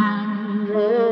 handle.